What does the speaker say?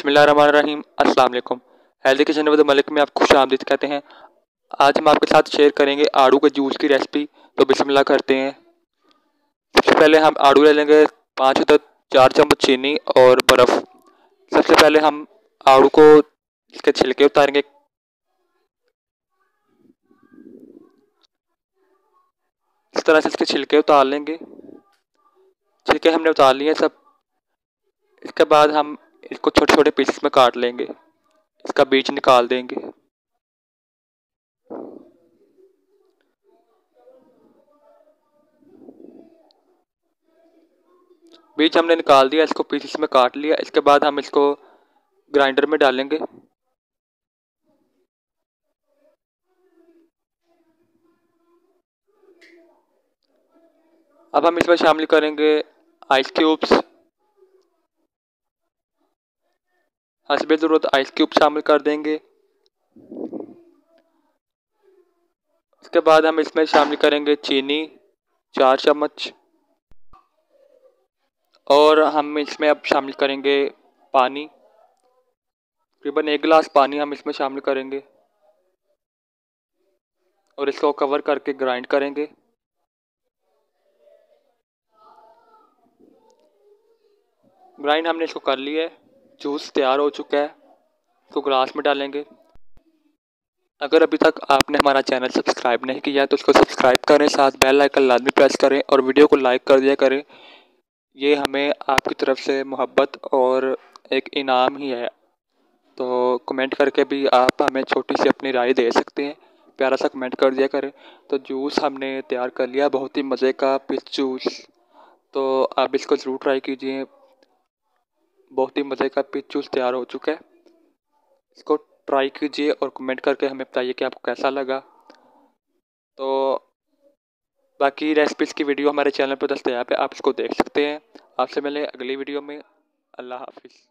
बिस्मिल्लाहिर्रहमानिर्रहीम। अस्सलाम वालेकुम हेल्दी किचन विद मलिक में आप खुश आमदीद कहते हैं। आज हम आपके साथ शेयर करेंगे आड़ू के जूस की रेसिपी तो बिस्मिल्लाह करते हैं। सबसे पहले हम आड़ू ले लेंगे पाँच तक चार चम्मच चीनी और बर्फ़। सबसे पहले हम आड़ू को इसके छिलके उतारेंगे। इस तरह से इसके छिलके उतार लेंगे। छिलके हमने उतार लिए सब। इसके बाद हम इसको छोटे छोटे पीसेस में काट लेंगे। इसका बीज निकाल देंगे। बीज हमने निकाल दिया, इसको पीसेस में काट लिया। इसके बाद हम इसको ग्राइंडर में डालेंगे। अब हम इसमें शामिल करेंगे आइस क्यूब्स हसब ज़रूरत आइस क्यूब शामिल कर देंगे। उसके बाद हम इसमें शामिल करेंगे चीनी, चार चम्मच। और हम इसमें अब शामिल करेंगे पानी। तकरीबन एक गिलास पानी हम इसमें शामिल करेंगे। और इसको कवर करके ग्राइंड करेंगे। ग्राइंड हमने इसको कर लिया है। जूस तैयार हो चुका है तो ग्लास में डालेंगे। अगर अभी तक आपने हमारा चैनल सब्सक्राइब नहीं किया तो उसको सब्सक्राइब करें, साथ बेल आइकन लाजमी प्रेस करें और वीडियो को लाइक कर दिया करें। ये हमें आपकी तरफ़ से मोहब्बत और एक इनाम ही है। तो कमेंट करके भी आप हमें छोटी सी अपनी राय दे सकते हैं, प्यारा सा कमेंट कर दिया करें। तो जूस हमने तैयार कर लिया, बहुत ही मज़े का पिच जूस तो आप इसको ज़रूर ट्राई कीजिए। बहुत ही मज़े का पिच जूस तैयार हो चुका है। इसको ट्राई कीजिए और कमेंट करके हमें बताइए कि आपको कैसा लगा। तो बाकी रेसिपीज़ की वीडियो हमारे चैनल पर दस्तयाब है आप इसको देख सकते हैं। आपसे मिले अगली वीडियो में। अल्लाह हाफिज़।